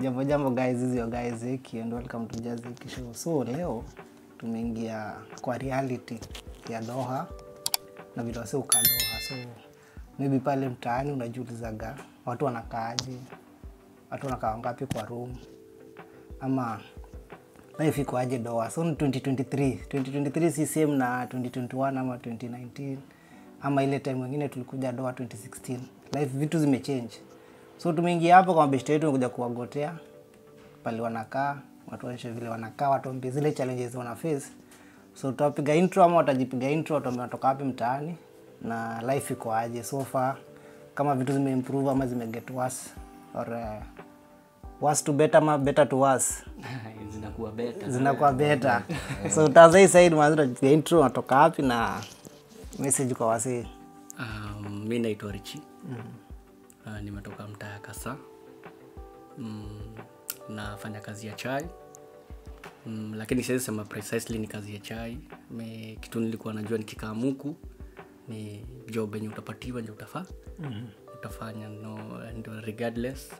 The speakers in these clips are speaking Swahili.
Jambo jambo guys, this is your guys Zeki and welcome to Jazz Zeki Show. So leo tumeingia kwa reality ya Doha na vile wasi uka Doha. So maybe pale mtaani unajiulizaga watu wanakaaje, watu wanakaa ngapi kwa room ama life iko aje Doha. So ni 2023, 2023 si same na 2021 ama 2019 ama ile time wengine tulikuja Doha 2016. Life vitu zimechange. So tumeingia hapo kwa mabeshte yetu kuja kuwagotea pale wanakaa, watu waonyeshe vile wanakaa, watuambie zile challenges wana face. So tutapiga intro ama watajipiga intro, watuambie wanatoka wapi mtaani na life iko aje so far, kama vitu zimeimprove ama zimeget worse or uh, worse to better ama better to worse zinakuwa better, zinakuwa better. so utaanza hii side mwanzo tutapiga intro, wanatoka wapi na message kwa wasee. um, mi naitwa richi mm. Uh, nimetoka mtaa ya kasa mm, nafanya kazi ya chai mm, lakini siwezi sema precisely ni kazi ya chai Me, kitu nilikuwa najua nikikaa muku ni job yenye utapatiwa nje utafaa mm-hmm. utafanya no, ndio regardless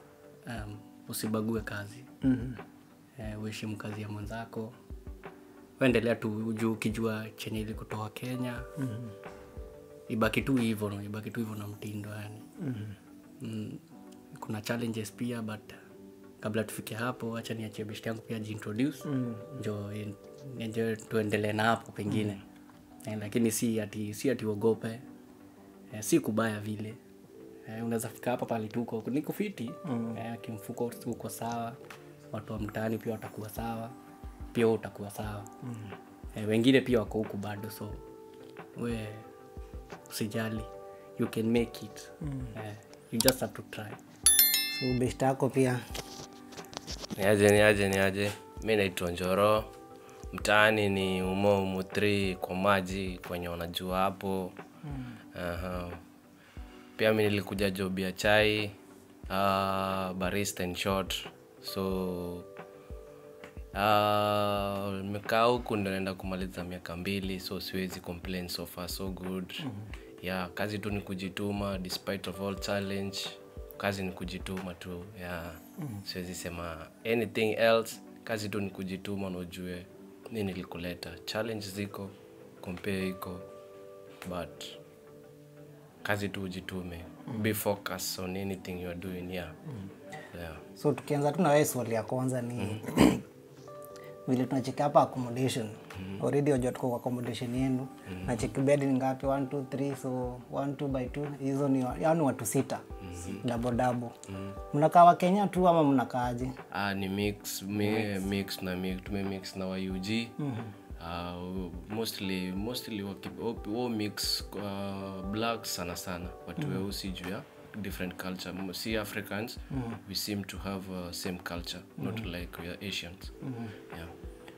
um, usibague kazi mm-hmm. eh, uheshimu kazi ya mwenzako uendelea tu juu ukijua chenye ili kutoa kenya mm-hmm. ibaki tu hivo no, ibaki tu hivo na mtindo yani mm-hmm. Mm, kuna challenges pia but kabla tufike hapo hacha niachie beshti yangu pia jiintroduce mm-hmm. njo njo tuendelee na hapo pengine. Mm-hmm. eh, lakini si ati si ati uogope. Eh, si kubaya vile. Eh, unaweza fika hapa pale tuko. Niko fiti. Mm. eh, kimfuko uko sawa. Watu wa mtaani pia watakuwa sawa. Pia utakuwa sawa. Mm. eh, wengine pia wako huku bado so we usijali. You can make it. Mm. eh, you just have to try. So best yako pia. Niaje niaje niaje mi naitwa njoro. Mtaani ni umo umo 3 kwa maji kwenye unajua hapo. Aha. pia mi nilikuja job ya chai uh, barista in short. So uh, nimekaa huku ndo naenda kumaliza miaka mbili so siwezi complain so far so good yeah kazi tu ni kujituma despite of all challenge kazi ni kujituma tu yeah mm. siwezi sema anything else kazi tu ni kujituma na ni nilikuleta likuleta challenge ziko compare iko but kazi tu ujitume mm. be focus on anything you are doing yeah. Mm. yeah. so tukianza tu na wewe swali ya kwanza ni mm. vile tunacheki hapa accommodation already wajua tuko kwa accommodation yenu mm. na chekibed ni ngapi 1 2 3 so 1 2 by 2 hizo ni yani watu sita mm. double double mnakaa wa Kenya tu ama mnakaaje Ah, ni mix me, mix mix na mix tume mix na wa UG mm -hmm. uh, mostly mostly wa mix uh, black sana sana watu weusi juu ya different culture si africans we seem to have uh, same culture mm -hmm. not like we are asians mm -hmm. yeah.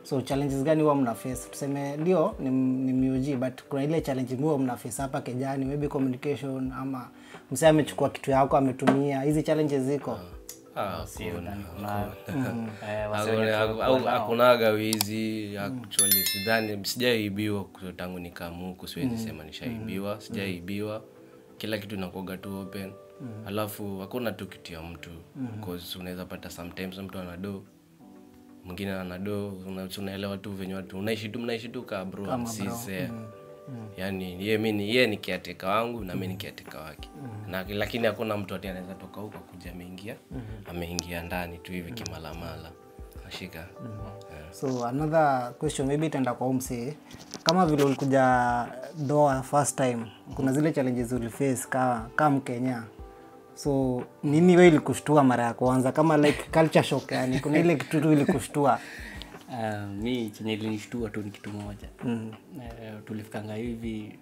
So challenges gani huwa mna face? Tuseme ndio ni, ni MUG but kuna ile challenge huwa mna face hapa kejani maybe communication ama mse amechukua kitu yako ametumia hizi challenges ziko. Ah, hakuna. eh, hakunaga wizi actually sidhani sijaibiwa tangu nikamuku siwezi sema nishaibiwa sijaibiwa. Kila kitu nakuoga tu open. Mm. alafu hakuna tu kitu ya mtu cause unaweza pata sometimes mtu anado mwingine anado una- unaelewa tu venye watu unaishi tu mnaishi tu kaa bro sis, eh. yaani ye mi ni ye ni kiateka wangu na mi ni kiateka wake. Na, lakini hakuna mtu ati anaweza toka huko kuja ameingia ameingia ndani tu hivi kimalamala. Ashika yeah. so another question maybe itaenda kwa umse kama vile ulikuja doa first time kuna zile challenges uliface ka, ka mkenya so nini we ilikushtua mara ya kwanza? Kama like culture shock yani kuna ile kitu tu ilikushtua Uh, mi chenye ilinishtua tu ni kitu moja. Mm. uh, tulifikanga hivi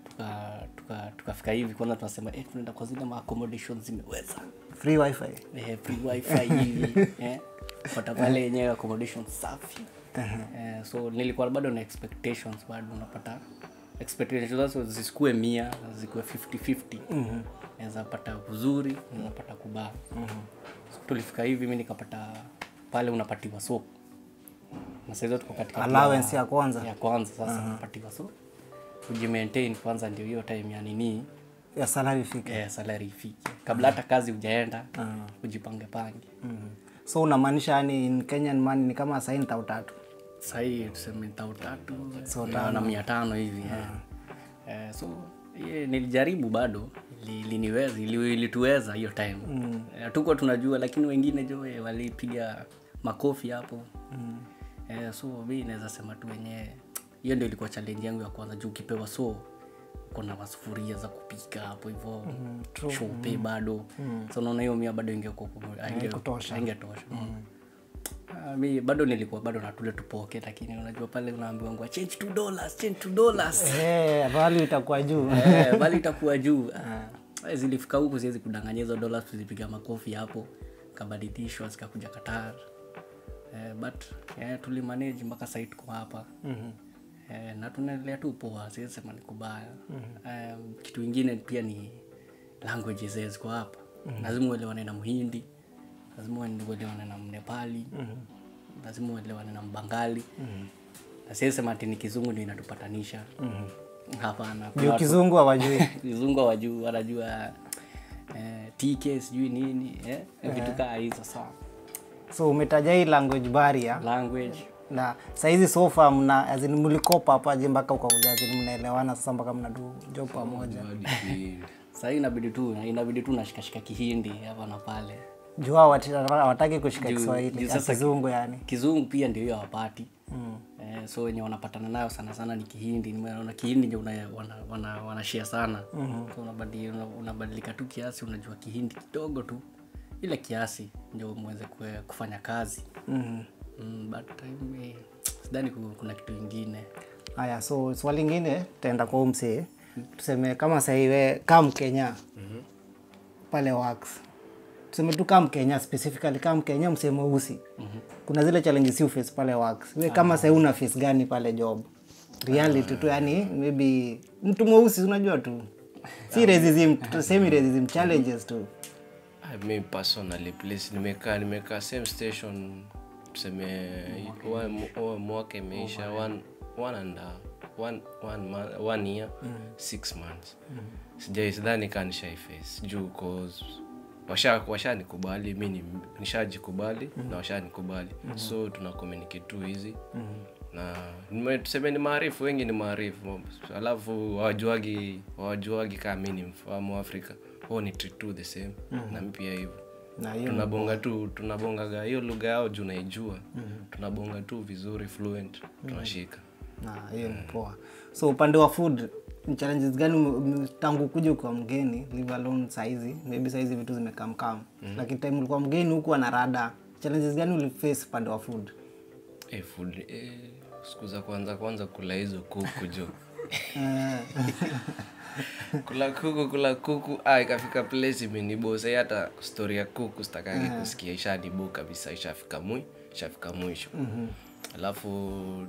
tukafika tuka, tuka hivi kwanza tunasema eh, tunaenda kwa zile maaccommodation zimeweza. Free wifi. Eh, free wifi hivi eh, pata pale yenyewe accommodation safi. Eh, so nilikuwa bado na expectations bado unapata expectations zisikue mia zikuwe 50 50 naweza pata uzuri naweza pata kubaya so, tulifika hivi mi nikapata pale unapatiwa soap. Na saizo tuko katika allowance ya kwanza. Ya kwanza sasa unapatiwa so ujimaintain kwanza ndio hiyo time ya nini? Ya salary fike eh, salary ifike. Kabla hata mm-hmm. kazi ujaenda ujipange pange. Mm-hmm. so unamaanisha yani in kenyan money ni kama saini tau tatu? Sahii tuseme tau tatu. So, na- na mia tano hivi eh. Eh, so ye, nilijaribu bado. Ili- ilituweza hiyo time. Mm. tuko tunajua lakini wengine jo eh, walipiga makofi hapo. Mm. eh, so mi naweza sema tu wenyewe hiyo ndio ilikuwa challenge yangu ya kwanza juu ukipewa so kuna masufuria za kupika hapo hivo. Mm, shope bado. Mm. so naona hiyo mia bado ingekuwa Haikutosha. ingetosha Ah, mi bado nilikuwa bado natule tupoke lakini unajua pale unaambiwa ngwa change two dollars change two dollars. Eh, value itakuwa juu. Eh, bali itakuwa juu. Ah, zilifika huku siwezi kudanganya hizo dollars tuzipiga makofi hapo kabadilishwa zikakuja Qatar. Eh, but eh, tulimanage mpaka sahii tuko hapa. Mm-hmm. eh, na tunaendelea tu poa siwezi sema ni kubaya mm-hmm. eh, kitu ingine pia ni languages ziko hapa. Mm-hmm. lazima uelewane na mhindi lazima uelewane na mnepali. Mm-hmm. lazima uelewane na mbangali. Mm-hmm. na siwezi sema ati ni kizungu ndio inatupatanisha. Mm-hmm. hapana. Watu- kizungu hawajui. Kizungu hawajui wanajua eh, tk sijui nini eh, vitu kaa hizo sawa so umetaja hii language barrier. Language. Na saizi sofa mna azin mlikopa hapaje mpaka ukakuja azin mnaelewana sasa mpaka mna do job pamoja? sahii inabidi tu inabidi tu nashikashika kihindi hapa na pale juu hawataki kushika kiswahili ya kizungu yani. kizungu pia ndio hiyo hawapati. Mm. eh, so wenye wanapatana nayo sana sana ni kihindi. Nimeona kihindi ndio wana, wana, sana. Mm-hmm. so unabadilika, una, unabadilika tu kiasi unajua kihindi kidogo tu ile kiasi ndio mweze kufanya kazi. Mm. mm, but time, eh, sidhani kuna kitu ingine. Haya so swali lingine taenda kwa umsee tuseme kama sahii we kam kenya. Pale wax tuseme tu kam kenya specifically kam kenya mm -hmm. kuna zile challenges you face pale works. We kama sasa una face gani pale job? Reality tu yani maybe mtu mweusi unajua tu. Si racism tusemi racism challenges tu. I mi personally please nimekaa nimekaa same station tuseme wa- wa- mwaka imeisha one, one and a, one, one, month, one year mm. six months. Mm. sijaisidhani kaa nishaiface juu cause washa washanikubali mi mm-hmm. na washanikubali mm -hmm. so tuna communicate tu hizi mm -hmm. na tuseme ni maarifu wengi ni maarifu alafu wawajuagi wawajuagi kaa mi ni mfahamu afrika ho ni t tu the same na mi pia hivyo hivo tunabonga tu tunabongaga hiyo lugha yao juu naijua mm -hmm. tunabonga tu vizuri fluent mm -hmm. tunashika na hiyo ni poa so upande wa food challenges gani tangu kuja ukiwa mgeni leave alone saizi maybe saizi vitu zimekamkam lakini time ulikuwa mgeni huku ana rada. Challenges gani uliface upande wa food? Eh, food eh, siku za kwanza kwanza kula hizo kuku jo. Eh, kula kuku kula kuku. Ah, ikafika place imenibosa hata story ya kuku stakagi kusikia. Ishanibo kabisa ishafika mwi ishafika mwisho alafu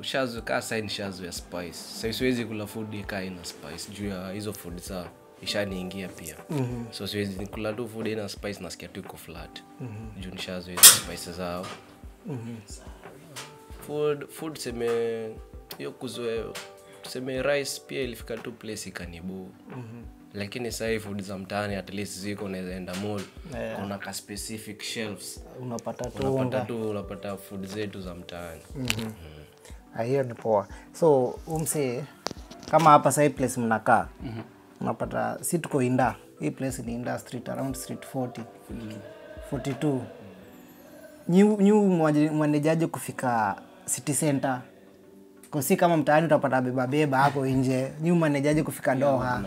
shazo kaa saini shazo ya spice. Sai siwezi kula food kaa ina spice. Juu ya hizo food za ishaniingia pia. Mm-hmm. so siwezi nikula tu food ina spice nasikia tu iko flat. Mm-hmm. juu hizo spice zao. Food food seme hiyo kuzoe tuseme rice pia ilifika tu place ikanibuu mm-hmm. Lakini sahii fud za mtaani at least ziko unawezaenda mall Yeah. kuna ka specific shelves. Unapata tu unapata tu unapata food zetu za mtaani. Ah, hiyo ni poa. So umsee kama hapa sahii place mnakaa unapata si tuko inda. Hii place ni inda street around street 40 42 nyu nyu mwaje- mwanejaje kufika city center kosi kama mtaani utapata beba beba hapo nje nyuma mwanejaje kufika doha.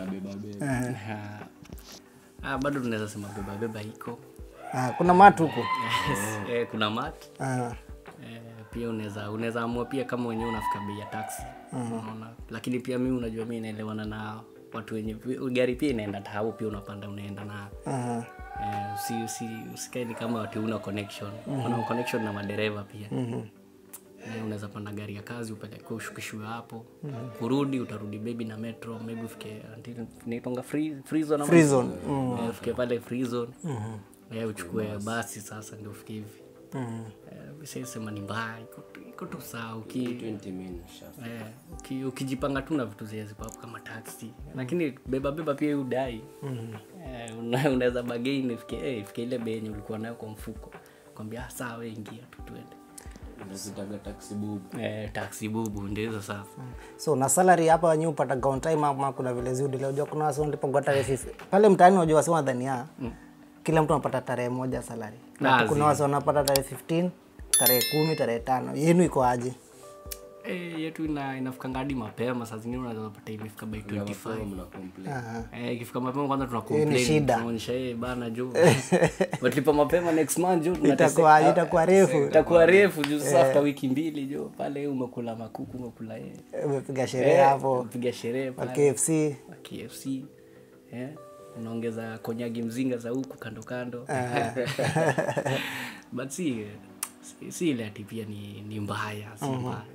Eh, ah, bado tunaweza sema beba beba iko. Ah, kuna matu huko. Eh, kuna mat Ah, eh, pia unaweza unaweza amua pia kama wenyewe unafika bei ya taxi. Unaona? Lakini pia mi unajua mi naelewana na watu wenye gari pia inaenda tao pia unapanda unaenda na ah, eh, usi, usi, usikae ni kama watu una connection. Una connection na madereva pia. Eh, unaweza panda gari ya kazi upeleke ushukishiwe hapo. Mm. kurudi utarudi bebi na metro maybe ufike until- naitonga free, free zone Free zone, Eh, ufike pale free zone. Eh, uchukue basi sasa ndio ufike hivi. Mm. Eh, siwezi sema ni mbaya iko tu- saa uki, 20 minutes sha. eh, uki, ukijipanga tu na vitu hapo kama taxi. Lakini beba beba pia udai. Mm una- unaweza bagain ifike eh, ifike ile bei yenye ulikuwa nayo kwa mfuko. Kwambia saa sawa tu tuende Unazitaga taxi eh, taxi ndizo sasa. So na salary hapa nyi upata on time ama kuna vile zudi leo. Unajua kuna wasi ndipo tarehe 50 pale mtaani unajua wasi mm. kila mtu anapata tarehe moja salary. Na kuna wasi wanapata tarehe 15 tarehe kumi tarehe tano. Yenu iko aje eh, yetu ina, inafikanga hadi mapema saa zingine imefika by 25 Mna complain. Eh, ikifika mapema kwanza tunaonyesha eh bana watlipa mapema next month juu itakuwa itakuwa refu. Itakuwa refu juu sasa wiki mbili juu pale umekula makuku umekula eh, umepiga sherehe hapo. piga sherehe pale. KFC KFC eh, unaongeza konyagi mzinga za huku kando kando. But si, si, si ile ati pia ni, ni mbaya si mbaya. mm.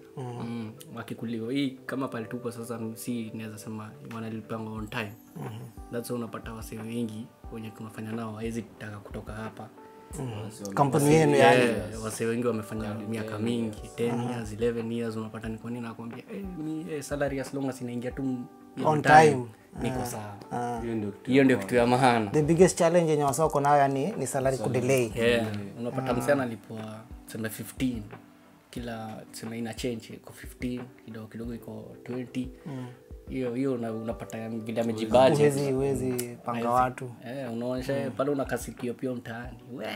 Wakikuliwa hii kama pale tupo sasa si naweza sema wanalipanga on time. That's unapata wase wengi wenye tunafanya nao hawezi taka kutoka hapa. Kampuni yenu yani. yeah, wase wengi wamefanya miaka mingi 10 years 11 years unapata ni kwanini nakwambia hey, mi eh, salary as long as inaingia tu On time. niko sawa. Hiyo ndio kitu. hiyo ndio kitu ya maana. the biggest challenge yenye wasoko nayo yani ni salary kudelay yeah. unapata msi analipwa sema 15 kila sema ina change. Iko 15 kidogo kidogo iko 20 hiyo hiyo unapata vile huwezi panga watu. Eh, unaonyesha pale unakasikio pia mtaani. We.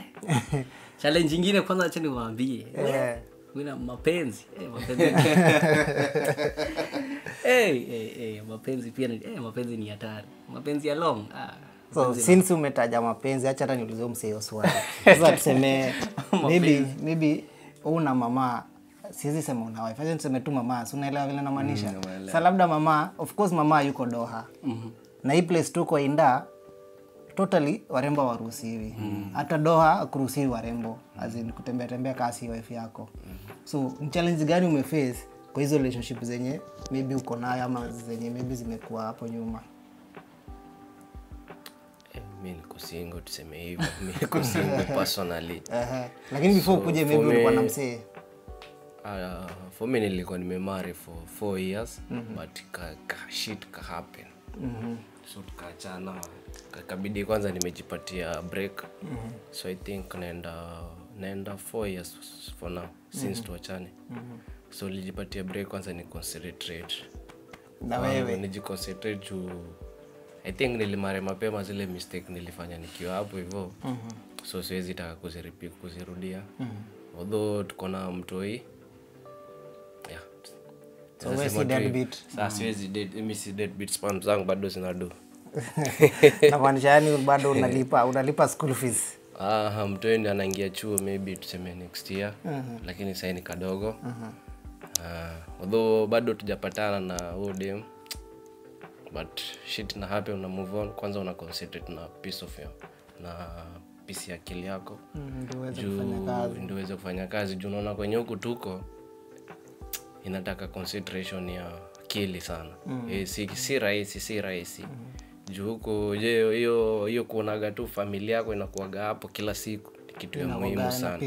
Challenge ingine kwanza acha niwaambie. Eh. mina mapenzi. Eh, mapenzi. Hey, hey, hey, mapenzi pia ni, hey, mapenzi ni hatari. Mapenzi ya long. Ah, so since umetaja mapenzi acha hata niulize mseo swali. Sasa tuseme maybe maybe una mama siwezi sema una wife acha niseme tu mama si unaelewa vile namaanisha? Mm, sa labda mama of course mama yuko doha. Mm -hmm. na hii place tuko inda totally warembo waruhusiwi hata doha akuruhusiwi warembo azin kutembea tembea kasi wife yako. Mm. so ni challenge gani umeface kwa hizo relationship zenye maybe uko nayo ama zenye maybe zimekuwa hapo nyuma mi niko single tuseme hivyo. Mi niko single personally. Ehe. lakini before ukuje maybe ulikuwa na msee. uh, for me nilikuwa nimemari for four years but ka, ka shit ka happen. So tukaachana. Ka- kabidi kwanza nimejipatia break. So i think naenda naenda four years for now since tuachane. So lijipatia break kwanza ni concentrate. Na wewe? nijiconcentrate juu i think nilimare mapema zile mistake nilifanya nikiwa hapo hivyo. So siwezi taka kuziripi kuzirudia. Although tuko na mtoi. Yeah. So hivi. deadbeat. Siwezi mi si spam zangu bado zinadu namaanisha yani bado unalipa unalipa school fees. Ah, mtoi ndi anaingia chuo maybe tuseme next year. Lakini sahii ni kadogo. Ah, although bado tujapatana na huo dem but shit na happen una move on. Kwanza una concentrate na piece of your, na piece ya akili yako. Mm, ndio uweze kufanya kazi. juu unaona kwenye huku tuko inataka concentration ya akili sana. Mm. e, si, si rahisi si rahisi. Juu huku je hiyo hiyo kuonaga tu familia yako inakuaga hapo kila siku ni kitu ya muhimu sana.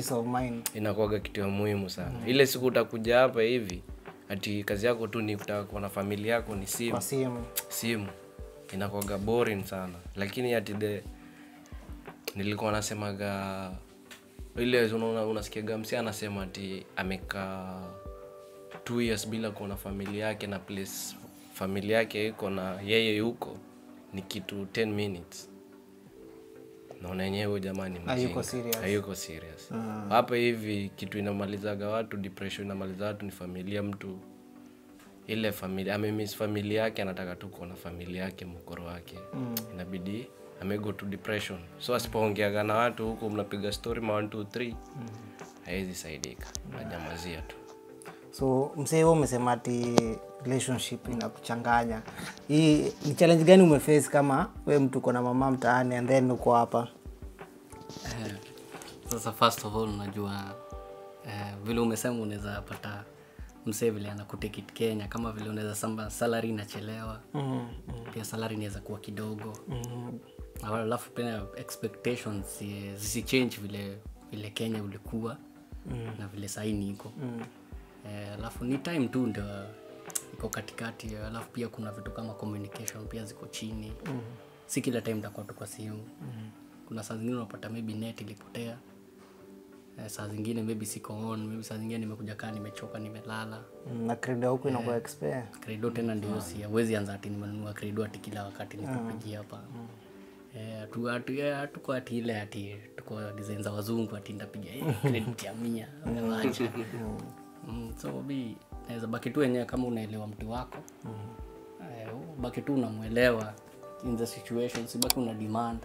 inakuaga kitu ya muhimu sana. Mm. ile siku utakuja hapa hivi ati kazi yako tu ni kutaka kuwa na familia yako ni simu. Simu. Simu. Inakwaga boring sana. Lakini ati the nilikuwa nasemaga ile unaona unasikiaga msi anasema ati amekaa two years bila kuona familia yake na place familia yake iko na yeye yuko ni kitu 10 minutes naona yenyewe jamani Hayuko serious. hayuko serious. Hapa hivi kitu inamalizaga watu depression inamaliza watu ni familia mtu. Ile familia amemiss familia yake anataka tu kuona familia yake mkoro wake. Mm. inabidi amego to depression. So asipoongeaga na watu huko mnapiga story ma 1 2 3 hawezi saidika. Najamazia tu so msee umesema ati relationship inakuchanganya. Hii ni challenge gani umeface kama we mtu uko na mama mtaani and then uko hapa? Eh, sasa first of all unajua eh, vile umesema unaweza pata msee vile anakutekit kenya kama vile unaweza samba salary inachelewa. Mm, pia salary inaweza kuwa kidogo. Mm, alafu pia expectations zisichange vile vile kenya ulikuwa mm. na vile sahii niko mm, Eh, alafu ni time tu ndio iko katikati alafu pia kuna vitu kama communication pia ziko chini. Mm. si kila time takuwa tu kwa simu. Mm. kuna saa zingine unapata maybe net ilipotea. Eh, saa zingine maybe siko on maybe saa zingine nimekuja kaa nimechoka nimelala. Mm, na credo huku inakuwa expire credo tena ndio si hawezi anza ati nimenunua credo ati kila wakati nikupigia hapa. Eh, eh, hatuko ati ile ati tuko design za wazungu ati ndapiga eh, credit ya mia. Umewacha mm, so bi naweza baki tu wenyewe kama unaelewa mtu wako. Eh, baki tu unamwelewa in the situation sibaki una demand.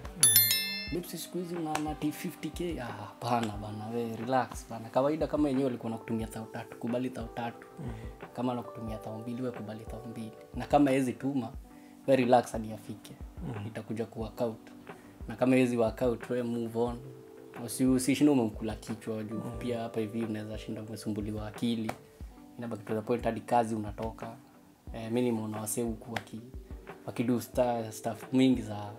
Lips siku hizi na 50k ah hapana bana we relax bana. Kawaida kama yenyewe ulikuwa nakutumia thao tatu kubali thao tatu. Mm. kama nakutumia thao mbili we kubali thao mbili. Na kama hezi tuma we relax hadi afike. Itakuja ku work out. Na kama hezi work out we move on Usi- usishinda umemkula kichwa juu mm. pia hapa hivi unaweza shinda umesumbuliwa akili. Inabaki to the point kazi unatoka. Eh, mi nimeona wasee huku waki wakidu sta, staff mingi za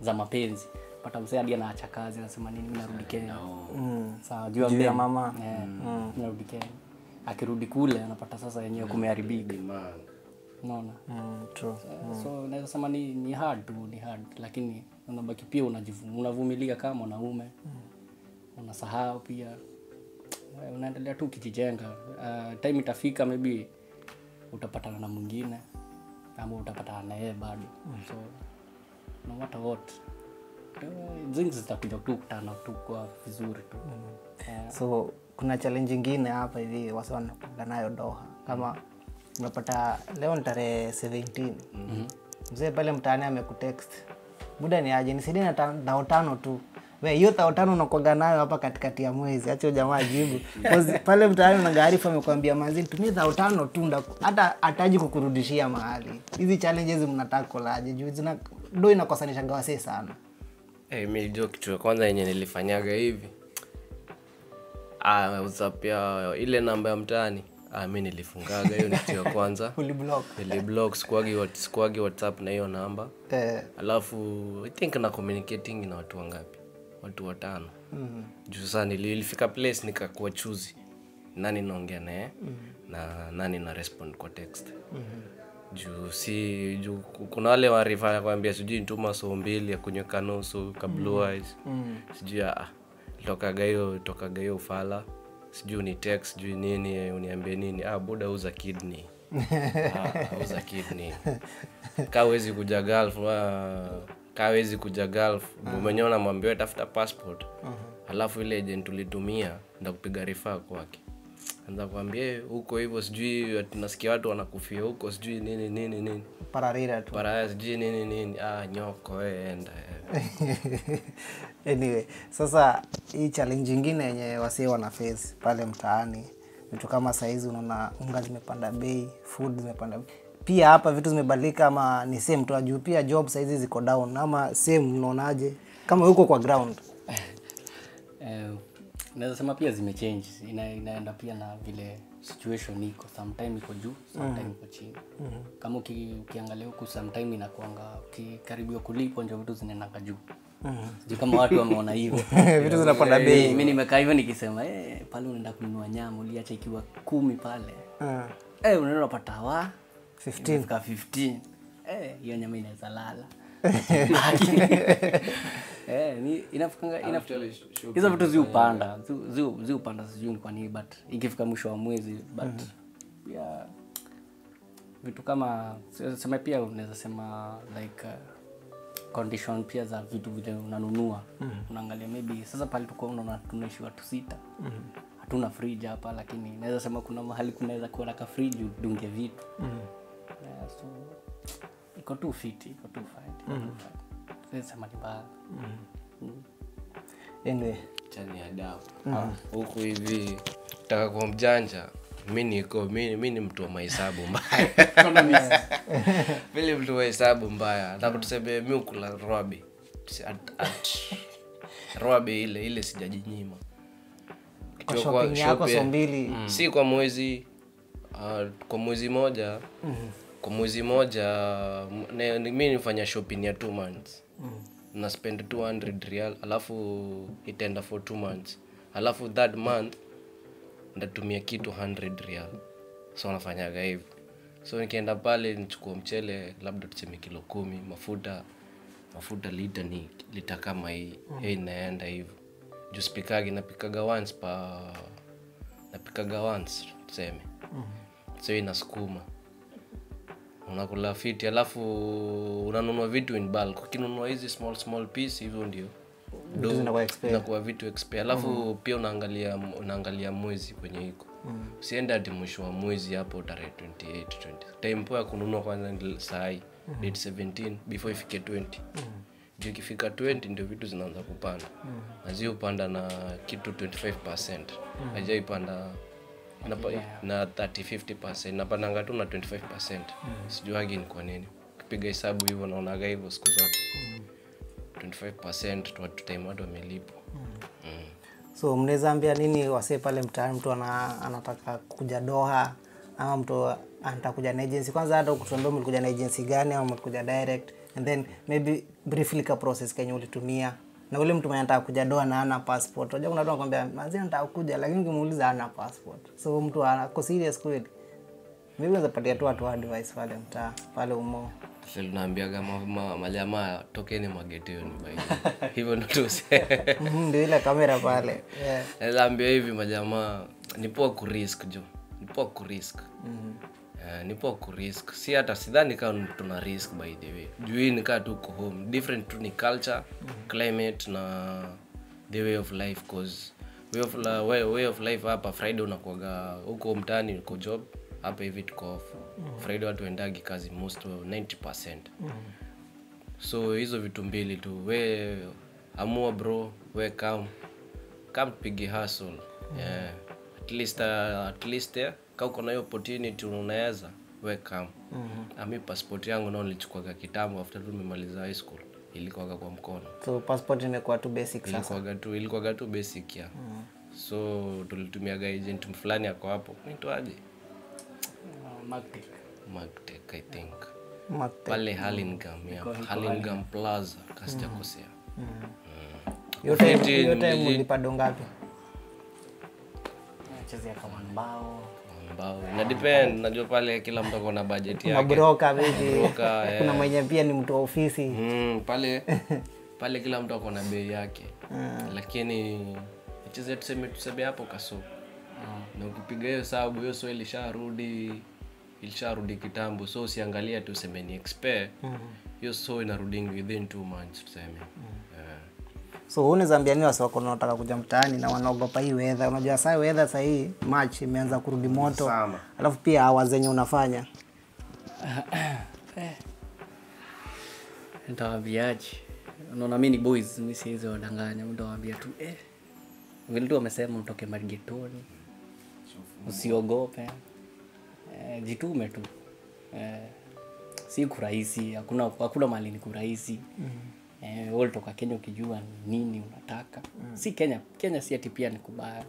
za mapenzi. Pata msee hadi anaacha kazi anasema nini mi narudi kenya. Mm. sawa juu mbele. mama. Eh, mi narudi kenya. Akirudi kule anapata sasa yenyewe kumeharibika. Unaona? Mm, true. So naweza sema ni, ni hard tu ni hard. Lakini unabaki pia unavumilia kama mwanaume unasahau pia. Eh, unaendelea tu ukijijenga. Uh, time itafika maybe utapatana na mwingine ama utapatana na yeye bado. Mm. so no matter what. Eh, things zitakuja tu kutana tu kwa vizuri tu. Mm. yeah. so kuna challenge ingine hapa hivi wasa wanakuga nayo doha. Kama unapata leo ni tarehe 17 mzee pale mtaani amekutext muda ni aje? Ni sidi na ta- tano tu hiyo tano unakwaga nayo hapa katikati ya mwezi. Acha jamaa jibu pale mtaani unagaarifu amekwambia mazi tumie dhao tano tu hata hataji kukurudishia mahali. Hizi challenges mnataka kolaje juu zina do inakosanisha wasee sana. Hey, mi jo kitu ya kwanza yenye nilifanyaga hivi. Ah, ile namba ya mtaani. Ah, mi nilifungaga hiyo nitu ya kwanza. Uliblock. Niliblock sikuagi whatsapp na hiyo namba. Eh, alafu i think na communicating na watu wangapi watu watano. Mm -hmm. juu sasa nilifika ilifika place nikakuwa chuzi nani naongea naye? Mm -hmm. na nani na respond kwa text. Mm -hmm. juu si juu kuna wale warifa kwambia sijui ntuma soo mbili ya kunyweka nusu ka mm -hmm. sijui ah, tokaga hiyo tokaga hiyo ufala. Sijui ni text sijui nini uniambie nini. Ah, buda uza kidney. Ah, uza kidney. Kaa wezi kuja gulf ah, ka wezi kuja gulf. Umenyewa namwambia tafuta passport. Alafu ile agent tulitumia ndakupiga rifaa kwake. Anza kuambia "Eh, huko hivyo sijui tunasikia nasikia watu wanakufia huko sijui nini nini nini. Pararira tu. Paraya sijui nini nini. Ah, nyoko we, enda eh." anyway sasa hii challenge ingine yenye wasee wana face pale mtaani vitu kama saizi unaona unga zimepanda bei food zimepanda bei. Pia hapa vitu zimebadilika ama ni same tu juu pia job saizi ziko down ama same unaonaje kama huko kwa ground. Eh, naweza sema pia zimechange ina, inaenda pia na vile situation iko sometime iko juu sometime iko chini. Kama uki, ukiangalia huku sometime inakuanga ukikaribiwa kulipwa ndio vitu zinaendaga juu. Sijui kama watu wameona hivyo. Vitu zinapanda bei. mi nimekaa hivyo nikisema eh, pale unaenda kununua nyama uliacha ikiwa kumi pale. Ah, eh, unaenda unapata wa 15 imefika 15 eh, hiyo nyama inaweza lala. Eh, inaf- hizo vitu ziupanda zi- zi- ziupanda sijui ni kwa nini but ikifika mwisho wa mwezi but pia vitu kama sema pia unaweza sema like uh, condition pia za vitu vile unanunua. Mm. unaangalia maybe sasa pale tuko unaona tunaishi watu sita. Hatuna fridge hapa lakini naweza sema kuna mahali kunaweza kuwa na ka fridge udunge vitu. Yeah, so iko tu fiti iko tu. Siwezi sema anyway chani adabu huku hivi taka kwa mjanja mi niko mi, mi ni mtu wa mahesabu mbaya. Ni mtu wa hesabu mbaya. Taka tuseme mi ukula ile ile sijajinyima. Mbili. Si kwa mwezi uh, kwa mwezi moja kwa mwezi moja mi nifanya shopping ya two months. Na spend 200 real alafu itaenda for two months. Alafu that month ndatumia kitu 100 real. So nafanyaga hivyo so nikienda pale nichukua mchele labda tuseme kilo kumi mafuta mafuta lita ni lita kama hii. Mm. inaenda hivyo. Juu napikaga once pa napikaga once tuseme. so hiyo inasukuma unakula fiti alafu unanunua vitu in bulk. Ukinunua hizi small small piece hivyo ndio. Inakuwa vitu expire alafu pia unaangalia unaangalia mwezi kwenye iko. Usiende hati mwisho wa mwezi hapo tarehe 28 20 time poa ya kununua kwanza ni sahii date 17 before ifike 20 mm-hmm juu ikifika 20 ndio vitu zinaanza kupanda. Mm-hmm. nazi upanda na kitu 25 hajaipanda Napa, na 30 50 napandanga tu na 25 sijuagi ni kwa nini. Ukipiga hesabu hivyo naonaga hivyo siku zote. 25 watu time watu wamelipwa mm. so mnaweza ambia nini wasee pale mtaani mtu ana, anataka kuja doha ama mtu anataka kuja na agency? Kwanza hata kutuambia mlikuja na agency gani ama mlikuja direct and then maybe briefly ka process kenye ulitumia na ule mtu mwenye anataka kuja doa na ana passport. Unajua kuna watu wanakuambia mazee nataka kuja. Lakini ukimuuliza ana passport. So mtu ako serious kweli? Mimi naweza patia tu watu advice pale mtaa pale umo. Sasa tunaambiaga ma- ma- majamaa tokeni magetoni bai hivyo ndo tuse Mhm, ndio ile kamera pale. Yeah. naambia hivi majamaa ni poa kurisk jo. Ni poa kurisk Eh, ni ku kurisk si hata sidhani kaa tuna risk by the way juu hii nikaa tuko home different tu ni culture mm-hmm. climate na the way of life cause way of, la, way, way of life hapa friday unakuaga huko mtaani uko job hapa hivi tuko off mm-hmm. friday watu waendagi kazi most 90 mm-hmm. so hizo vitu mbili tu we amua bro we kam kam tupige hustle yeah. at least, uh, at least eh, ka uko na hiyo opportunity unaweza weka mm-hmm. ami passport yangu nao nilichukuaga kitambo after tu nimemaliza high school. Ilikuaga kwa mkono. So passport imekuwa tu basic sasa? Ilikuwaga tu ilikuaga tu basic ya mm-hmm. so tulitumiaga agent fulani ako hapo. Nitwaje magtech. I think. Magtech. pale halingam ya halingam plaza kasijakosea mm-hmm. Fifty hiyo time nimeji- ulipa do ngapi? Chezea kama mbao depend najua pale kila mtu akona bajeti budget yake. Mabroka vipi Broker, kuna mwenye pia ni mtu wa ofisi. Mm, pale pale kila mtu akona bei yake. Lakini cheze tuseme tuseme hapo kaso na ukipiga hiyo sababu hiyo so ilisharudi ilisharudi kitambo. So usiangalia tu useme ni expe. Hiyo so inarudi within two months tuseme. Yeah. So unaweza nini wasi wako wanataka kuja mtaani na wanaogopa hii weather. Unajua saa weather saa hii march imeanza kurudi moto. Sama. alafu pia hawa zenye unafanya. Ntawaambiaje unaona mimi ni boys mimi siwezi wadanganya. Ntawambia tu eh, vile tu wamesema utoke margetoni usiogope. Eh, jitume tu. Eh, si kurahisi hakuna hakuna mali ni kurahisi mm-hmm. Eh, wewe ulitoka kenya ukijua nini unataka. Mm. si kenya kenya si ati pia ni kubaya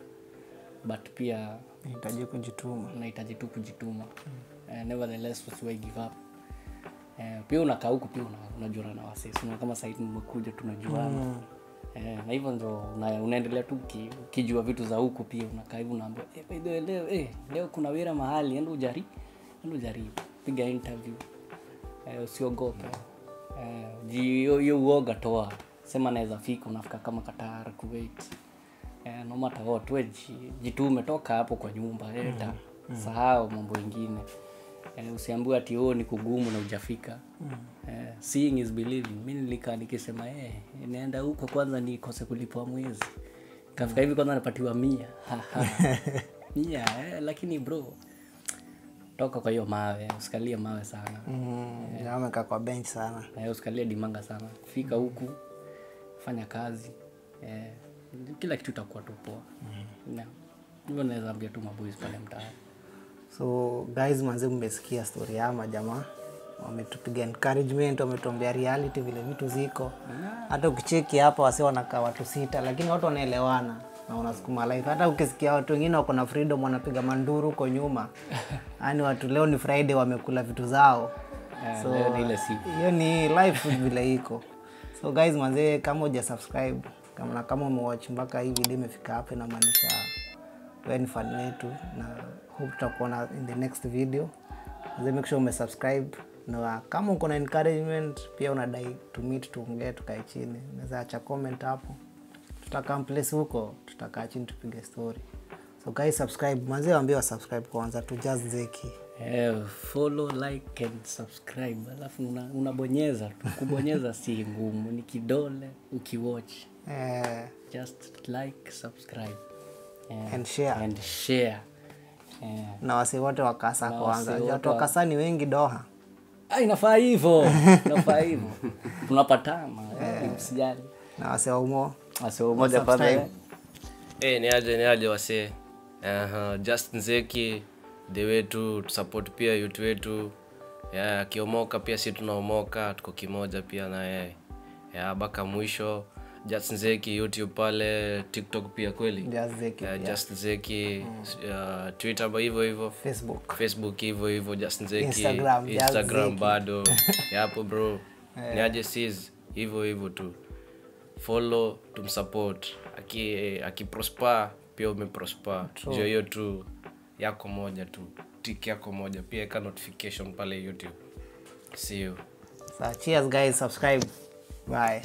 but pia nahitaji kujituma. unahitaji tu kujituma. Mm. eh, nevertheless usiwai give up. Eh, pia unakaa huku pia una, unajuana na wasesi una kama saidi nimekuja tunajuana. Mm. Eh, na hivyo ndo una, unaendelea tu uki- ukijua vitu za huku pia unakaa hivi unaambia eh, by leo, eh, leo kuna wira mahali enda ujari enda ujaribu piga interview. Eh, usiogope. ji- hiyo eh, uoga toa. Sema naweza fika unafika kama Qatar Kuwait. Eh, no matter what we jitu jitume toka hapo kwa nyumba eta sahau mambo ingine. Eh, usiambiwe ati oh, ni kugumu na ujafika eh, seeing is believing. Mi nilikaa nikisema eh, naenda huko kwanza nikose kulipwa mwezi. Kafika hivi kwanza napatiwa mia. Mia eh, lakini bro toka kwa hiyo mawe usikalie mawe sana. Mm, amekaa kwa bench sana. Eh, usikalie dimanga sana. Fika huku mm. fanya kazi. Yeah. kila kitu itakuwa tu poa. Yeah. hivyo naweza ambia tu maboys pale mtaani. So guys manze mmesikia stori ya majamaa wametupiga encouragement wametuambia reality vile vitu ziko. Hata ukicheki hapa wasi wanakaa watu sita lakini watu wanaelewana na wanasukuma life. Hata ukisikia watu wengine wako na freedom wanapiga manduru huko nyuma. Yaani watu leo ni friday wamekula vitu zao. Eh, siku. hiyo ni life vile iko. So guys manzee kama uja subscribe kama na kama umewatch mpaka hii video imefika hapa inamaanisha wewe ni fan wetu na hope tutakuona in the next video. Manzee make sure umesubscribe na kama uko na encouragement pia unadai to meet tuongee tukae chini. Unaweza acha comment hapo tutakaa place huko tutakaa chini tupige story. So guys subscribe. Manzi waambie wa subscribe kwanza tu just zeki. Eh, follow like and subscribe. Alafu una- unabonyeza tu. Kubonyeza si ngumu ni kidole ukiwatch. Yeah. just like subscribe. Yeah. and share. and share. Yeah. na wasi wote wakasa Na kwanza watu wakasa ni wengi doha. Ah, inafaa hivyo. Inafaa hivyo. Tunapatana. Yeah. msijali na wasi waumo wasio moja Subscribe. pale hey, ni aje ni aje wasee uh, just nzeki the wetu tusupport pia yutu wetu. Yeah, akiomoka pia si tunaomoka tuko kimoja pia na yeye. Yeah, baka mwisho. Just nzeki youtube pale tiktok pia kweli? Just zeki yeah, just nzeki uh, twitter ba hivyo hivyo facebook. Facebook hivyo hivyo just zeki. Instagram, instagram just bado. Yapo bro. Ni aje sis? Hivyo hivyo tu follow tumsupport. Aki akiprosper pia umeprospe jo hiyo tu yako moja tu. Tik yako moja. Pia eka notification pale youtube. See you. So cheers guys. Subscribe. Bye